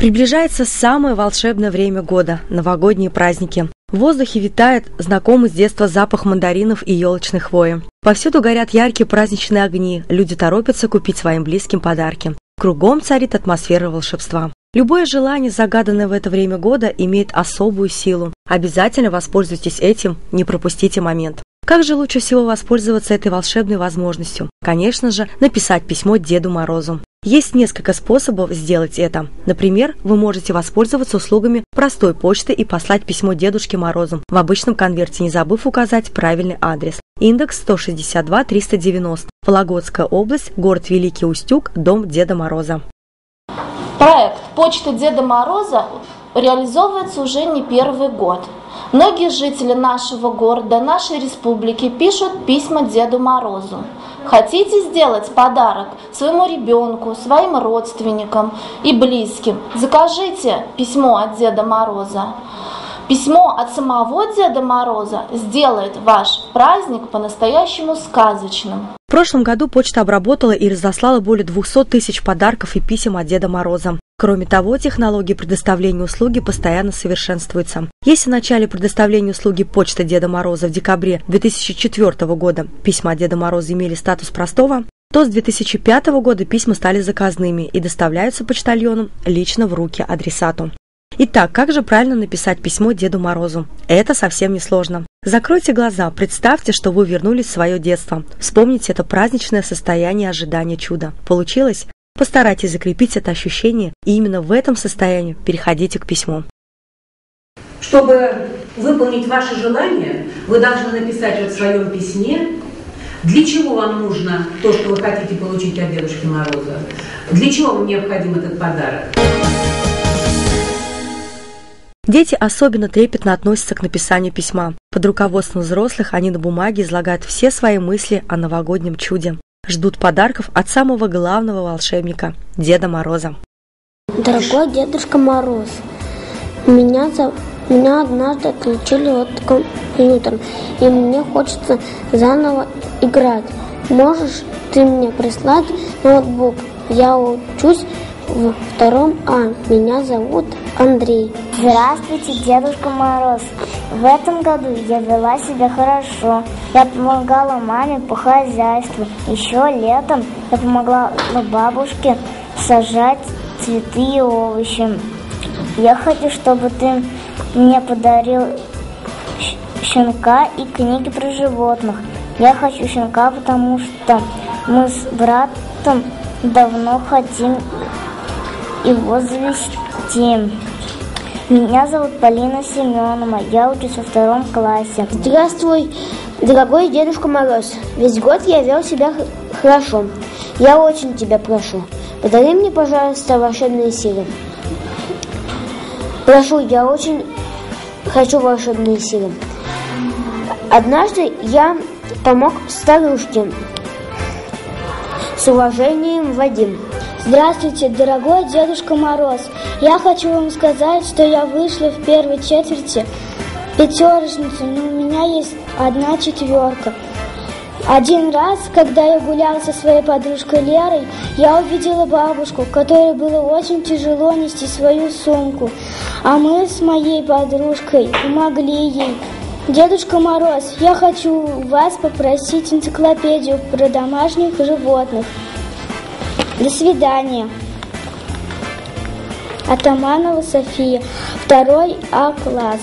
Приближается самое волшебное время года – новогодние праздники. В воздухе витает знакомый с детства запах мандаринов и елочной хвои. Повсюду горят яркие праздничные огни, люди торопятся купить своим близким подарки. Кругом царит атмосфера волшебства. Любое желание, загаданное в это время года, имеет особую силу. Обязательно воспользуйтесь этим, не пропустите момент. Как же лучше всего воспользоваться этой волшебной возможностью? Конечно же, написать письмо Деду Морозу. Есть несколько способов сделать это. Например, вы можете воспользоваться услугами простой почты и послать письмо Дедушке Морозу в обычном конверте, не забыв указать правильный адрес. Индекс 162-390, Вологодская область, город Великий Устюг, дом Деда Мороза. Проект «Почта Деда Мороза» реализовывается уже не первый год. Многие жители нашего города, нашей республики пишут письма Деду Морозу. Хотите сделать подарок своему ребенку, своим родственникам и близким? Закажите письмо от Деда Мороза. Письмо от самого Деда Мороза сделает ваш праздник по-настоящему сказочным. В прошлом году почта обработала и разослала более 200 тысяч подарков и писем от Деда Мороза. Кроме того, технологии предоставления услуги постоянно совершенствуются. Если в начале предоставления услуги почта Деда Мороза в декабре 2004 года письма Деда Мороза имели статус простого, то с 2005 года письма стали заказными и доставляются почтальоном лично в руки адресату. Итак, как же правильно написать письмо Деду Морозу? Это совсем не сложно. Закройте глаза, представьте, что вы вернулись в свое детство. Вспомните это праздничное состояние ожидания чуда. Получилось? Постарайтесь закрепить это ощущение, и именно в этом состоянии переходите к письму. Чтобы выполнить ваше желание, вы должны написать в своем письме, для чего вам нужно то, что вы хотите получить от Дедушки Мороза, для чего вам необходим этот подарок. Дети особенно трепетно относятся к написанию письма. Под руководством взрослых они на бумаге излагают все свои мысли о новогоднем чуде. Ждут подарков от самого главного волшебника – Деда Мороза. Дорогой Дедушка Мороз, меня, за... меня однажды отключили от компьютера, и мне хочется заново играть. Можешь ты мне прислать ноутбук? Я учусь в втором А. Меня зовут Андрей. Здравствуйте, Дедушка Мороз. В этом году я вела себя хорошо. Я помогала маме по хозяйству. Еще летом я помогла бабушке сажать цветы и овощи. Я хочу, чтобы ты мне подарил щенка и книги про животных. Я хочу щенка, потому что мы с братом давно хотим его завести. Меня зовут Полина Семенова, я учусь во втором классе. Здравствуй, дорогой Дедушка Мороз. Весь год я вел себя хорошо. Я очень тебя прошу, подари мне, пожалуйста, волшебные силы. Прошу, я очень хочу волшебные силы. Однажды я помог старушке. С уважением, Вадим. Здравствуйте, дорогой Дедушка Мороз. Я хочу вам сказать, что я вышла в первой четверти пятерочницу, но у меня есть одна четверка. Один раз, когда я гуляла со своей подружкой Лерой, я увидела бабушку, которой было очень тяжело нести свою сумку. А мы с моей подружкой помогли ей. Дедушка Мороз, я хочу вас попросить энциклопедию про домашних животных. До свидания. Атаманова София, второй А-класс.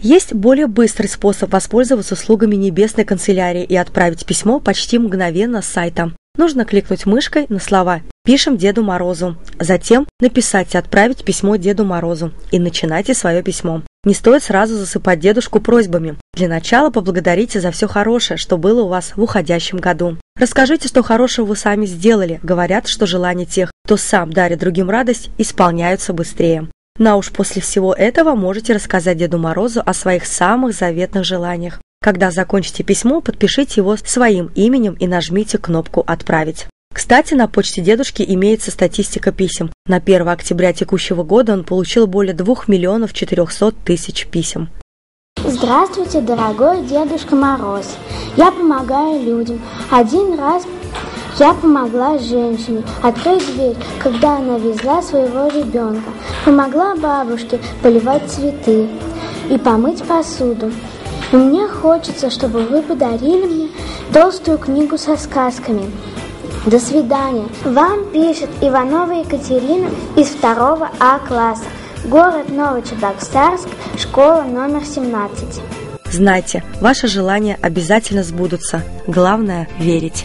Есть более быстрый способ воспользоваться услугами небесной канцелярии и отправить письмо почти мгновенно с сайта. Нужно кликнуть мышкой на слова «Пишем Деду Морозу», затем написать и отправить письмо Деду Морозу и начинайте свое письмо. Не стоит сразу засыпать дедушку просьбами. Для начала поблагодарите за все хорошее, что было у вас в уходящем году. Расскажите, что хорошего вы сами сделали. Говорят, что желания тех, кто сам дарит другим радость, исполняются быстрее. На уж после всего этого можете рассказать Деду Морозу о своих самых заветных желаниях. Когда закончите письмо, подпишите его своим именем и нажмите кнопку «Отправить». Кстати, на почте дедушки имеется статистика писем. На 1 октября текущего года он получил более 2 миллионов 400 тысяч писем. Здравствуйте, дорогой Дедушка Мороз. Я помогаю людям. Один раз Я помогла женщине открыть дверь, когда она везла своего ребенка. Помогла бабушке поливать цветы и помыть посуду. И мне хочется, чтобы вы подарили мне толстую книгу со сказками. До свидания. Вам пишет Иванова Екатерина из 2 А класса. Город Новочебоксарск, школа номер 17. Знайте, ваши желания обязательно сбудутся. Главное – верить.